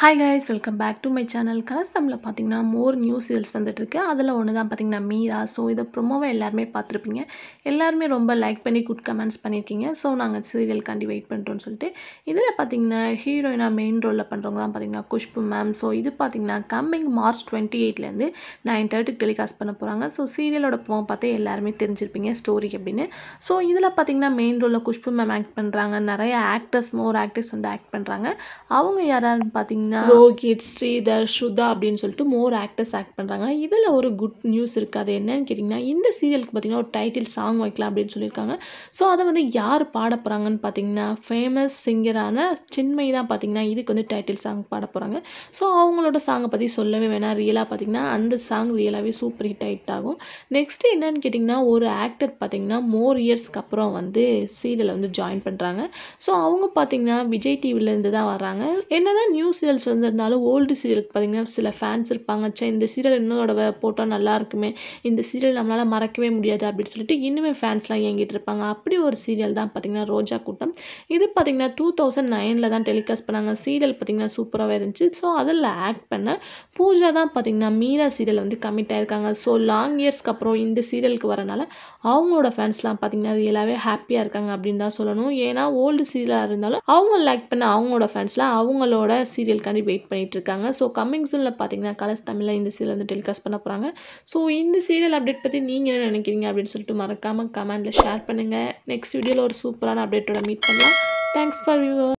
Hi guys welcome back to my channel colors தமிழில் பார்த்தீங்கன்னா மோர் new serials வந்துட்டுருக்கு. அதில் ஒன்று தான் பார்த்தீங்கன்னா மீரா. ஸோ இதை ப்ரொமோவை எல்லாருமே பார்த்துருப்பீங்க எல்லாருமே ரொம்ப லைக் பண்ணி குட் கமெண்ட்ஸ் பண்ணியிருக்கீங்க ஸோ நாங்கள் சீரியல்காண்டி வெயிட் பண்ணுறோன்னு சொல்லிட்டு. இதில் பார்த்தீங்கன்னா ஹீரோயினாக மெயின் ரோலில் பண்ணுறவங்க தான் பார்த்தீங்கன்னா குஷ்பு மேம் ஸோ இது பார்த்தீங்கன்னா கம்மிங் மார்ச் டுவெண்ட்டி எயிட்லேருந்து நைன் தேர்ட்டிக்கு டெலிகாஸ்ட் பண்ண போகிறாங்க ஸோ சீரியலோட ப்ரோமோ பார்த்தே எல்லாருமே தெரிஞ்சிருப்பீங்க ஸ்டோரி அப்படின்னு ஸோ இதில் பார்த்தீங்கன்னா மெயின் ரோலில் குஷ்பு மேம் ஆக்ட் பண்ணுறாங்க நிறைய ஆக்டர்ஸ் மோர் ஆக்டர்ஸ் வந்து ஆக்ட் பண்ணுறாங்க அவங்க யாராருன்னு பார்த்தீங்கன்னா ரோஹித் ஸ்ரீதர் சுதா அப்படின்னு சொல்லிட்டு மோர் ஆக்டர்ஸ் ஆக்ட் பண்ணுறாங்க இதில் ஒரு குட் நியூஸ் இருக்குது அது என்னன்னு கேட்டிங்கன்னா இந்த சீரியலுக்கு பார்த்தீங்கன்னா ஒரு டைட்டில் சாங் வைக்கலாம் அப்படின்னு சொல்லியிருக்காங்க. ஸோ அதை வந்து யார் பாட போகிறாங்கன்னு பார்த்தீங்கன்னா ஃபேமஸ் சிங்கரான சின்மை தான் பார்த்தீங்கன்னா இதுக்கு வந்து டைட்டில் சாங் பாட போகிறாங்க ஸோ அவங்களோட சாங்கை பற்றி சொல்லவே வேணாம். ரியலாக பார்த்தீங்கன்னா அந்த சாங் ரியலாகவே சூப்பர் ஹிட் ஆகிட் ஆகும் நெக்ஸ்ட்டு என்னன்னு கேட்டிங்கன்னா ஒரு ஆக்டர் பார்த்திங்கன்னா மோர் இயர்ஸ்க்கு அப்புறம் வந்து சீரியலை வந்து ஜாயின் பண்ணுறாங்க ஸோ அவங்க பார்த்தீங்கன்னா விஜய் டிவிலேருந்து தான் வர்றாங்க. என்னதான் நியூ சீரியல்ஸ் வந்திருந்தாலும் ஓல்டு சீரியலுக்கு பார்த்தீங்கன்னா சில ஃபேன்ஸ் இருப்பாங்க. சே இந்த சீரியல் இன்னொரு போட்டால் நல்லா இருக்குமே இந்த சீரியல் நம்மளால் மறக்கவே முடியாது அப்படின்னு சொல்லிட்டு இன்னுமே ஃபேன்ஸ்லாம் இயங்கிட்டு இருப்பாங்க. அப்படி ஒரு சீரியல் தான் பார்த்தீங்கன்னா ரோஜா கூட்டம். இது பார்த்தீங்கன்னா டூ தௌசண்ட் நைனில் தான் டெலிகாஸ்ட் பண்ணாங்க. சீரியல் பார்த்தீங்கன்னா சூப்பராகவே இருந்துச்சு. ஸோ அதில் ஆக்ட் பண்ண பூஜா தான் பார்த்தீங்கன்னா மீரா சீரியல் வந்து கமிட் ஆகிருக்காங்க ஸோ லாங் இயர்ஸ்க்கு அப்புறம் இந்த சீரியலுக்கு வரனால அவங்களோட ஃபேன்ஸ்லாம் பார்த்தீங்கன்னா ரியலாகவே ஹாப்பியாக இருக்காங்க அப்படின்னு தான் சொல்லணும். ஏன்னா ஓல்டு சீரியலாக இருந்தாலும் அவங்க லைக் பண்ண அவங்களோட ஃபேன்ஸ்லாம் அவங்களோட அதுக்காண்டி வெயிட் பண்ணிட்டு இருக்காங்க ஸோ கம்மிங் சூனில் பார்த்தீங்கன்னா கலர்ஸ் தமிழில் இந்த சீரியல் வந்து டெலிகாஸ்ட் பண்ண போகிறாங்க ஸோ இந்த சீரியல் அப்டேட் பற்றி நீங்கள் என்ன நினைக்கிறீங்க அப்படின்னு சொல்லிட்டு மறக்காமல் கமெண்டில் ஷேர் பண்ணுங்கள் நெக்ஸ்ட் வீடியோவில் ஒரு சூப்பரான அப்டேட்டோட மீட் பண்ணலாம். Thanks for viewer